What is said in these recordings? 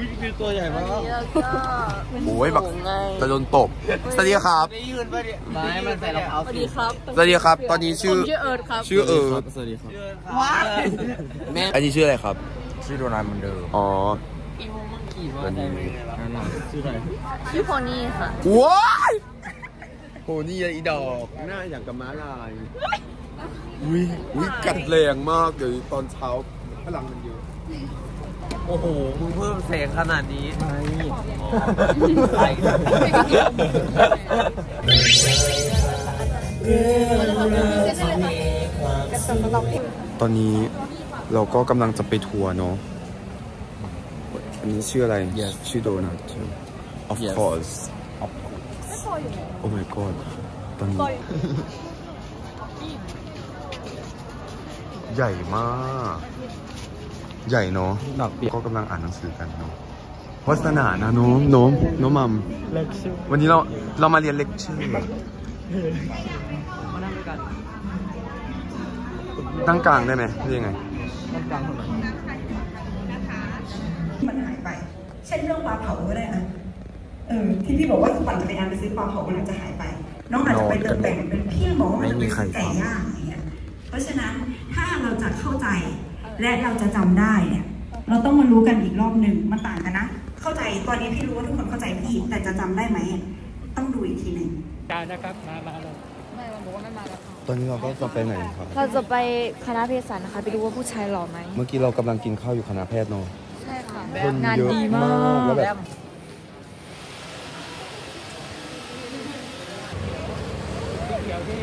อุ้ยคือตัวใหญ่มากแล้วก็โอ้ยแบบจะโดนตบสวัสดีครับได้ยืนป่ะเนี่ยไม้มันใส่รองเท้าสวัสดีครับสวัสดีครับ ตอนนี้ชื่อผมชื่อเอิร์ธครับชื่อเอิร์ธสวัสดีครับว้าแม่อันนี้ชื่ออะไรครับ ชื่อโดนัทเหมือนเดิมอ๋อวันนี้ชื่ออะไรชื่อโพนี่ค่ะว้ายโหนี่อีดอกหน้าอย่างกับม้าลายอุ้ยอุ้ยกัดแรงมากเดี๋ยวตอนเช้าพลังมันเยอะ โอ้โหมึงเพิ่มแสงขนาดนี้ไม่ตอนนี้เราก็กำลังจะไปทัวร์เนาะ อันนี้ชื่ออะไร ชื่อโดนัทใช่ไหม of course oh my god ตอนนี้ใหญ่มาก ใหญ่เนาะหนักเปียกก็กำลังอ่านหนังสือกันเนาะวัสนานะน้องน้องน้องมัมเล็กชื่อวันนี้เราเรามาเรียนเลคเชอร์มานั่งด้วยกันตั้งกลางได้ไหมหรือยังไงนั่งกลางถนนมันหายไป เช่นเรื่องปลาเผาก็ได้อะเออที่พี่บอกว่าปั่นจักรยานไปซื้อปลาเผามันอาจจะหายไป น้องอาจจะไปเติมแต่งเป็นพี่มองว่ามันจะเป็นไก่ย่างอย่างเงี้ยเพราะฉะนั้นถ้าเราจะเข้าใจ และเราจะจำได้เนี่ยเราต้องมารู้กันอีกรอบหนึ่งมันต่างกันนะ เข้าใจตอนนี้พี่รู้ว่าทุกคนเข้าใจพี่แต่จะจำได้ไหมอะต้องดูอีกทีหนึ่งตอนนี้เราก็จะไปไหนครับ เราจะไปคณะเภสัชนะคะ ไปดูว่าผู้ชายหล่อไหม เมื่อกี้เรากำลังกินข้าวอยู่คณะแพทย์เนาะ ใช่ค่ะคนงานเยอะดีมามากกแล้วแบบ เดียวที่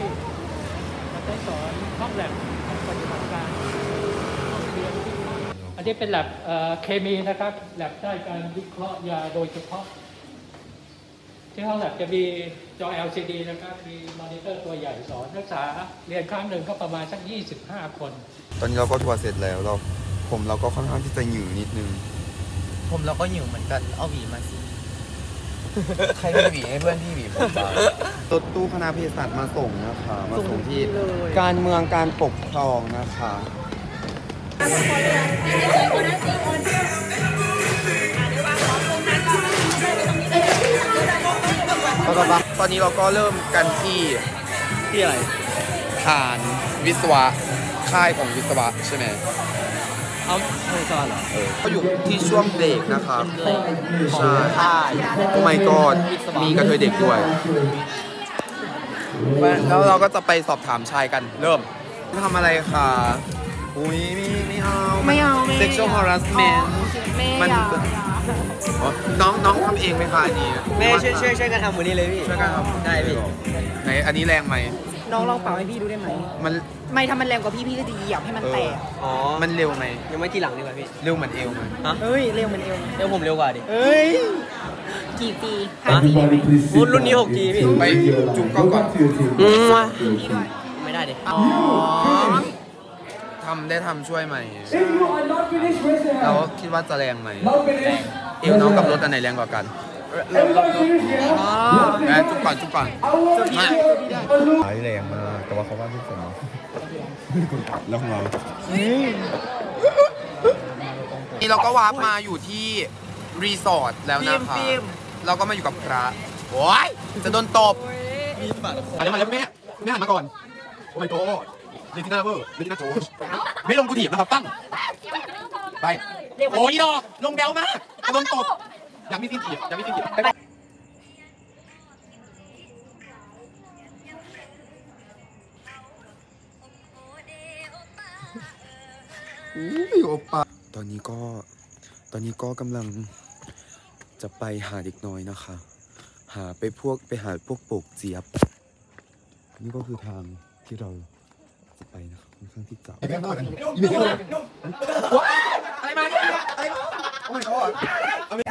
เราได้สอนห้องแลบปฏิบัติการอั นนี้เป็นแลบเอ่อเคมีนะครับแลบได้การวิเคราะห์ยาโดยเฉพาะ ที่ห้องแลบจะมีจอ LCD นะครับ มีมอนิเตอร์ตัวใหญ่สอนนักศึกษาเรียนครั้งหนึ่งก็ประมาณสัก 25 คน ตอนนี้เราก็ทัวร์เสร็จแล้วเราผมเราก็ค่อนข้างที่จะหยือนิดนึง ผมเราก็หิวเหมือนกัน เอาหวีมาสิ ใครมีหวีให้เพื่อนพี่หวีผมบ้างรถตู้คณะเภสัชมาส่งนะคะ มาส่งที่การเมืองการปกครองนะคะ ตอนนี้เราก็เริ่มกันที่ที่อะไรฐานวิศวะค่ายของวิศวะใช่ไหมเอาเฮ้ยซอนเหรอเออก็อยู่ที่ช่วงเบรกนะครับใช่ค่ายโอ้ my god มีกระเทยเด็กด้วยแล้วเราก็จะไปสอบถามชายกันเริ่มทำอะไรคะ อุ้ยไม่ไม่เอาไม่เอาไม่ sexual harassment แม่มัน อยากอ๋อน้องน้องทำเองไหมคะอันนี้แม่ช่วยช่วยช่วยกันทำวันนี้เลยพี่ช่วยกันทำได้พี่ไหนอันนี้แรงไหมน้องลองเป่าให้พี่ดูได้ไหม มันไม่ถ้ามันแรงกว่าพี่พี่ก็จะเหยียบให้มันเอแตอกอ๋อมันเร็วไหมยังไม่ทีหลังดีกว่าพี่เร็วเหมือนเอวไหมเฮ้ย เร็วเหมือนเอวนะเดี๋ยวผมเร็วกว่าดิ เฮ้ย กี่ปีห้าฮะปีได้ไหมโอ้รุ่นนี้ 6G พี่ ไปจุ่มกล้องก่อน อืมมาพี่ด้วยไม่ได้ดิ อ๋อ ทำได้ทำช่วยไหมเราคิดว่าจะแรงไหมเอวน้องกับรถอันไหนแรงกว่ากันอ๋อแม่จุ๊บก่อนจุ๊บก่อนมาร้ายแรงมากแต่ว่าเขาว่าที่ผมแล้วของเรานี่เราก็วาร์ปมาอยู่ที่รีสอร์ทแล้วนะคะเราก็มาอยู่กับพระโอ้ยจะโดนตบมาแล้วมาแล้วแม่แม่หันมาก่อนโอ้ยโต เลติน่าเวอร์เลติน่าโจไม่ลงกูถีบนะครับตั้งไปโอ้ยดอกลงแบวมากจะโดนตบอยากมีซีนถีบอยากมีซีนถีบไปอุ้ยโอปาตอนนี้ก็ตอนนี้ก็กำลังจะไปหาเด็กน้อยนะคะ หาไปพวกไปหาพวกโปกเจี๊ยบ นี่ก็คือทางที่เรา จะไปนะครับค่อนข้างที่จะอะไรมาเนี่ยอะไรมาโอ้ยเขาตอนนี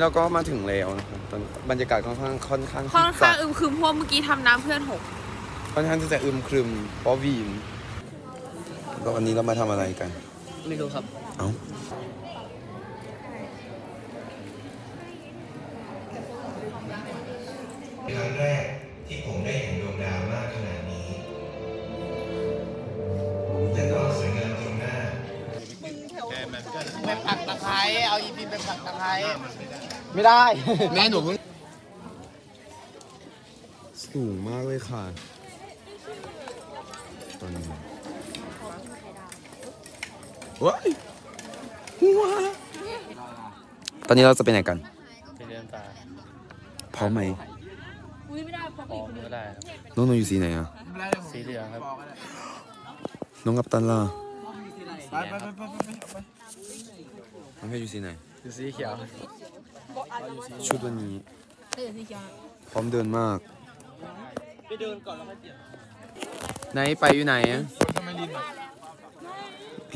้เราก็มาถึงแล้วนะครับตอนบรรยากาศค่อนข้างค่อนข้างค่อนข้างอึมครึมเพราะว่าเมื่อกี้ทำน้ำเพื่อนหกค่อนข้างที่จะอึมครึมเพราะวีนแล้ววันนี้เรามาทำอะไรกัน ไม่รู้ครับ เอาครั้งแรกที่ผมได้เห็นดวดามาขนาดนี้แต่ก็สวยงามตรงหน้าไปผักตะไคเอาอีพีไปผักตะไคไม่ได้ แม่หนูสูงมากเลยค่ะตอนนี้ ว้ายว้าตอนนี้เราจะไปไหนกัน ไปเดินป่าพร้อมไหมพร้อมก็ได้ครับน้องนอยู่สีไหนอะ สีเหลืองครับน้องกัปตันล่ะไปไปไปไปไปน้องเพชรอยู่สีไหน อยู่สีเขียวชุดวันนี้พร้อมเดินมาก ไปเดินก่อนแล้วค่อยเปลี่ยนไหนไปอยู่ไหนอะ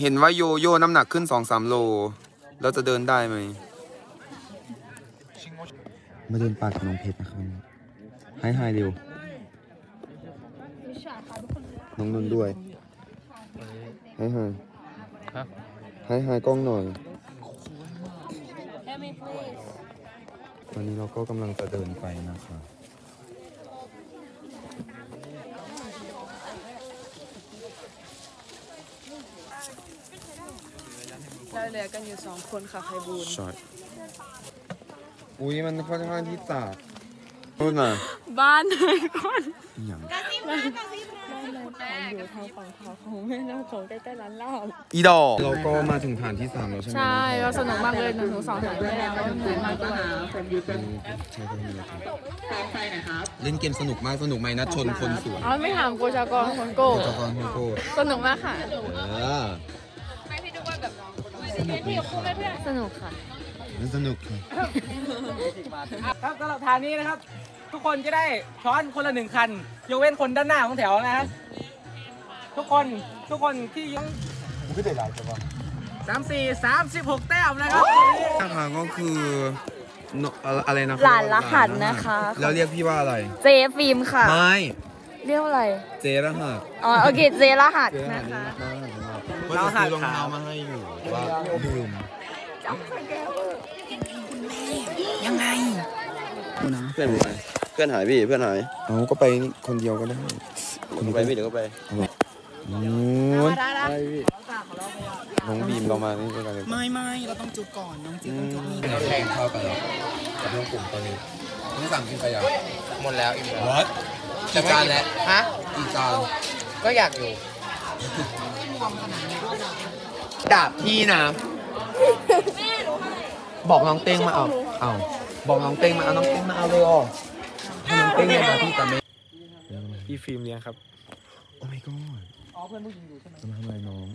เห็นว่าโยโย่น้ำหนักขึ้นสองสามโลแล้วจะเดินได้ไหม มาเดินป่ากับน้องเพชรนะครับให้ไฮเร็ว น้องนนท์ด้วยให้ไฮฮะให้ไฮกล้องหน่อยตอนนี้เราก็กำลังจะเดินไปนะคะ เราเหลือกันอยู่สองคนค่ะไพบูลใช่อุ้ยมันค่อนข้างที่จะพูดมาบ้านไหนก่อนอหย่างบ้านไหนอยู่ทางฝั่งขวาของแม่น้ำโขงใกล้ๆร้านเหล้าอีดอกเราก็มาถึงฐานที่สามแล้วใช่ไหมใช่เราสนุกมากเลยหนึ่งถึงสองถึงได้แล้วเหนื่อยมากด้วยใช่ก็มีนะครับเล่นเกมสนุกมากสนุกไหมนะชนคนสวนอ๋อไม่ถามโกจากรคนโก้โจกรโกสนุกมากค่ะเออ สนุกไหมคะสนุกค่ะ มันสนุกค่ะครับสำหรับทางนี้นะครับ ทุกคนจะได้ช้อนคนละหนึ่งคันยกเว้นคนด้านหน้าของแถวนะครับทุกคนทุกคนที่ยังมันก็ได้หลายจังวะสามสี่สามสิบหกแต้มนะครับทางก็คือโนอะไรนะหลานรหัสนะคะ แล้วเรียกพี่ว่าอะไร เจฟิล์มค่ะ ไม่ เรียกว่าอะไร เจรหัสอ๋อโอเค เจรหัสเจรหันะสคะ ว่าจะซื้อรองเท้ามาให้อยู่ว่าลืมเพื่อนผมหายเพื่อนหายพี่เพื่อนหายเอาก็ไปคนเดียวก็ได้คนเดียวไปพี่เดี๋ยวก็ไปโอ้ยน้องบีมเรามานี่ด้วยกันเลยไม่ไม่เราต้องจุบก่อนน้องจิ๊บต้องจุบนี่เราแข่งข้าวกันแล้วกับน้องกลุ่มตอนนี้น้องสั่งกินไปยังหมดแล้วอิ่มแล้ววัดอีกจานแล้วฮะอีกจานก็อยากอยู่ ดาบพี่นะ บอกน้องเต้งมาเอา เอา บอกน้องเต้งมาเอา น้องเต้งมาเอาเลยอ๋อให้น้องเต้งเนี่ยมาพี่กับเมย์พี่ฟิล์มเลี้ยงครับ โอ้ my god อ๋อเพื่อนผู้หญิงอยู่ใช่ไหมจะมาทำอะไรน้อง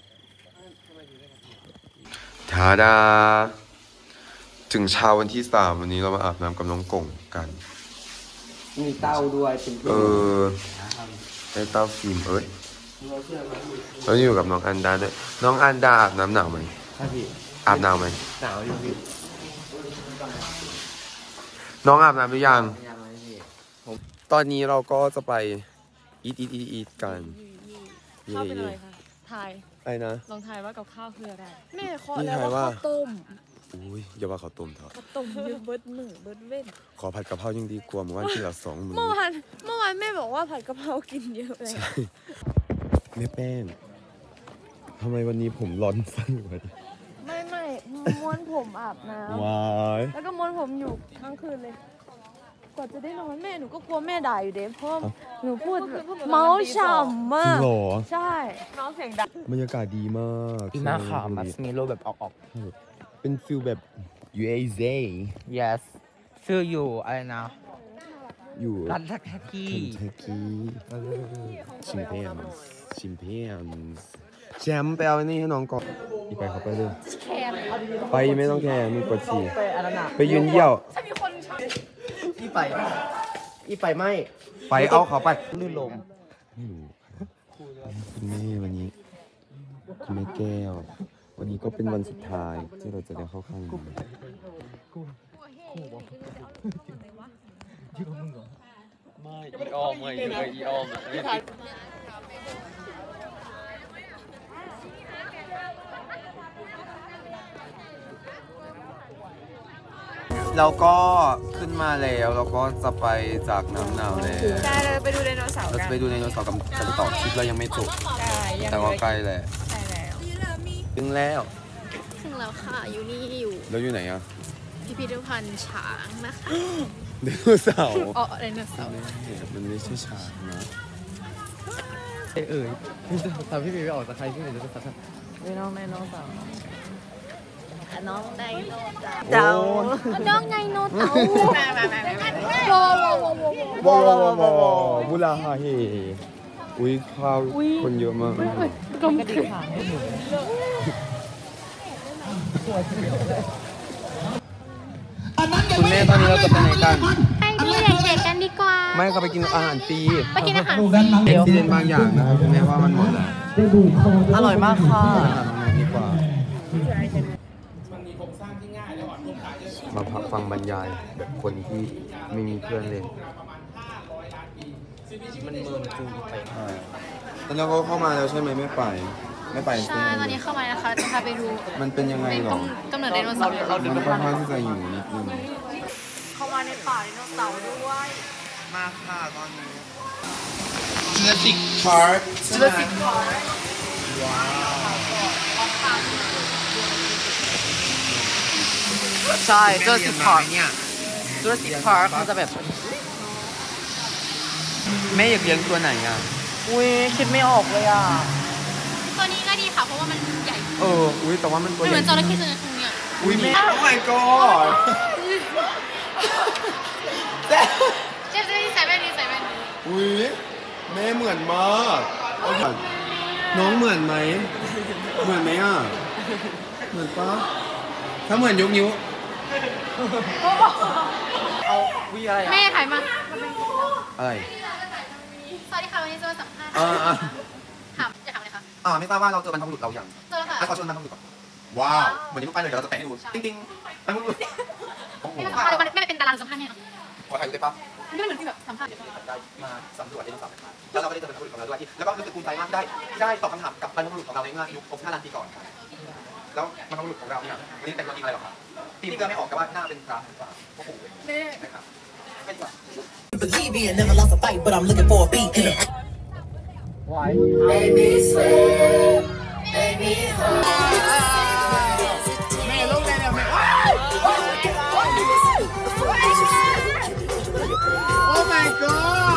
ทาดา ถึงเช้าวันที่สามวันนี้เรามาอาบน้ำกับน้องกงกัน มีเต้าด้วยเป็นเออได้เต้าฟิล์มเอ้ย แล้วอยู่กับน้องอันดาด้วย น้องอันดาอาบน้ำหนาวไหมครับพี่อาบหนาวไหมหนาวอยู่พี่น้องอาบน้ำหรือยังยังไงพี่ตอนนี้เราก็จะไปอีทอีทอีทอีทกันข้าวเป็นอะไรคะทายไอ้นะลองทายว่ากับข้าวคืออะไรแม่เคาะนี่แล้วทายว่าว่าข้าวต้มอุ้ยอย่าว่าเขาวต้มเถอะข้าวต้มเยอะเบิดหนึ่งเบิดเว้นขอผัดกะเพรายังดีกว่าเมื่อวานที่เราสองมื้อเมื่อวานเมื่อวานแม่บอกว่าผัดกะเพรากินเยอะเลย แม่แป้งทำไมวันนี้ผมร้อนฟันวะไม่ไม่ม้วนผมอาบน้วายำแล้วก็ม้วนผมอยู่ทั้งคืนเลย กว่าจะได้นอนแม่หนูก็กลัวแม่ด่าอยู่เด้เพราะหนูพูดเมาฉ่ำจมาริงก เหรอใช่ น้องเสียงดังบรรยากาศดีมากอีน่าขาวมัสมิโลแบบออกออก เป็นฟิลแบบ UAZ yes ชื่ออยู่อะไรนะ อยู่รัฐแท็กที่เคนทักกี้ชิมเพียนชิมเพียนแชมป์ไปเอาไอ้นี่ให้น้องก่อนอีไปเขาไปเลยแคนไปไม่ต้องแคร์มีกดฉี่ไปอันนั้นอะไปยืนเยี่ยวอีไปอีไปไม่ ไปเอาเขาไปลื่นลมไม่รู้คุณแม่วันนี้คุณแม่แก้ว วันนี้ก็เป็นวันสุดท้ายที่เราจะได้เข้าข้างกัน เราก็ขึ้นมาแล้วเราก็จะไปจากน้ำหนาวแล้วใช่เราไปดูไดโนเสาร์เรากัจะนไปดูในโนเสาร์กันกันต่อคลิปเรายังไม่จบใช่ยังแต่ว่าใกล้แหละใช่แล้วถึงแล้วถึงแล้วค่ะค่ะ อยู่นี่อยู่ แล้วอยู่ไหนอะพิพิธภัณฑ์ช้างนะคะ ไดโนเสาร์อ๋อไดโนเสาร์มันไม่ใช่ช้างนะเอ้ยเอ่ยพี่จะทำพี่บีไม่ออกจากใครพี่บีจะสักไม่น้องไดโนเสาร์น้องไดโนเสาเจ้าน้องไดโนเสาร์มามามามาโวโวโวโวว้าวว้าวว้าวบุลาฮาเฮอุ้ยข้าวคนเยอะมากกำกึ่ง คุณแม่ตอนนี้เราจะไปไหนกัน ไปดูเด็กๆกันดีกว่า ไม่ก็ไปกินอาหารฟรีไปกินอาหารเอ็กซิเดนบางอย่างนะครับคุณแม่ว่ามันหมดแล้วอร่อยมากค่ะอาหารตรงนั้นดีกว่ามาพักฟังบรรยายแบบคนที่ไม่มีเพื่อนเลยมันเมินจูไปตอนนี้เขาเข้ามาแล้วใช่ไหมไม่ไปไม่ไปใช่ตอนนี้เข้ามานะคะจะพาไปดู มันเป็นยังไงเป็นหรอกำเนิดไดโนเสาร์มันค่อนข้างที่จะอยู่นิดนึงเข้า มาในป่าไดโนเสาร์ด้วย มาค่ะตอนนี้ Jurassic Park Jurassic Park ใช่ Jurassic Park เนี่ย Jurassic Park มันจะแบบ แม่อยากเลี้ยงตัวไหนอะ อุ้ยคิดไม่ออกเลยอะ ตัวนี้ก็ดีค่ะ เพราะว่ามันใหญ่เออ อุ้ยแต่ว่ามันตัวไม่ใหเหมือนจระเข้ตัวนี้ตรงเนี้ยอุ้ยแม่ Oh my god เจ๊เจ๊ใส่แว่นนี้ใส่แว่นนี้อุ้ยแม่เหมือนมากเอาก่อนน้องเหมือนไหม เหมือนไหมอะ เหมือนปะถ้าเหมือนยกนิ้ว เอาวีอะไรอะแม่ถ่ายมา อะไรสวัสดีค่ะวันนี้จะมาสัมภาษณ์อ่าอ่าถามจะถามอะไรคะอ่าไม่ทราบว่าเราเจอบรรพบุรุษเราอย่างเจอค่ะให้ขอชวนบรรพบุรุษก่อนว้าว เหมือนที่ลูกไปเลยเดี๋ยวเราจะแปะให้ดูติ๊งติ๊งบรรพบุรุษโอ้โห ไม่มาสัมภาษณ์เลยแม่เป็นดาราสัมภาษณ์เนี่ยขอถ่ายรูปได้ปะไม่เหมือนที่แบบสัมภาษณ์ได้มาสำรวจไดโนเสาร์นะครับแล้วเราก็ได้เจอบรรพบุรุษของเราด้วยแล้วก็รู้สึกภูมิใจมากที่ได้ที่ได้ตอบคำถามกับบรรพบุรุษของเราในเมื่อยุค5ล้านปีก่อนครับแล้วบรรพบุรุษของเราเนี่ยวันนี้แต่งตัวทีมอะไรหรอครับทีมเพื่อไม่ออกแต่ว่าหน้าเป็นพระหรือเปล่าพ่อปู่เลยนะครับไม่ดีกว่า Believe me, I never lost a fight, but I'm looking for a beat. Why? Baby, swear Oh my god!